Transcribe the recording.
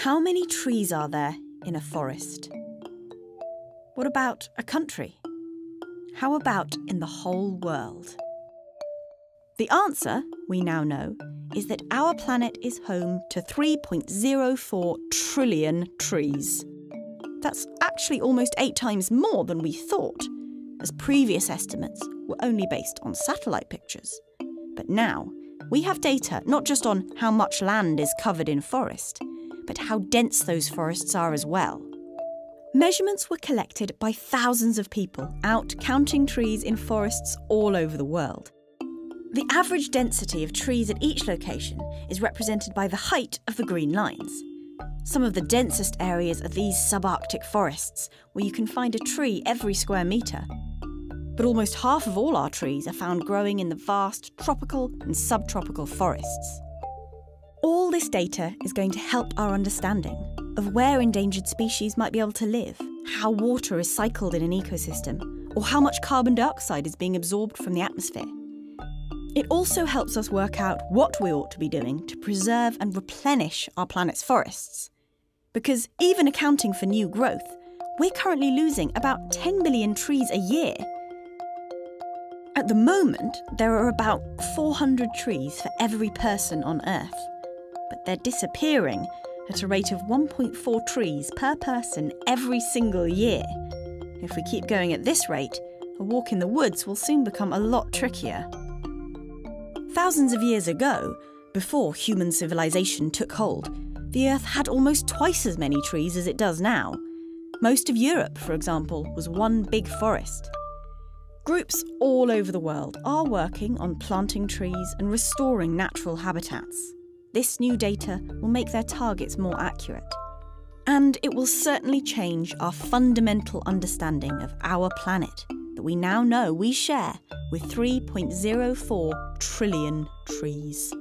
How many trees are there in a forest? What about a country? How about in the whole world? The answer, we now know, is that our planet is home to 3.04 trillion trees. That's actually almost eight times more than we thought, as previous estimates were only based on satellite pictures. But now, we have data not just on how much land is covered in forest, but how dense those forests are as well. Measurements were collected by thousands of people out counting trees in forests all over the world. The average density of trees at each location is represented by the height of the green lines. Some of the densest areas are these subarctic forests, where you can find a tree every square metre. But almost half of all our trees are found growing in the vast tropical and subtropical forests. All this data is going to help our understanding of where endangered species might be able to live, how water is cycled in an ecosystem, or how much carbon dioxide is being absorbed from the atmosphere. It also helps us work out what we ought to be doing to preserve and replenish our planet's forests. Because even accounting for new growth, we're currently losing about 10 billion trees a year. At the moment, there are about 400 trees for every person on Earth but they're disappearing at a rate of 1.4 trees per person every single year. If we keep going at this rate, a walk in the woods will soon become a lot trickier. Thousands of years ago, before human civilization took hold, the Earth had almost twice as many trees as it does now. Most of Europe, for example, was one big forest. Groups all over the world are working on planting trees and restoring natural habitats. This new data will make their targets more accurate. And it will certainly change our fundamental understanding of our planet that we now know we share with 3.04 trillion trees.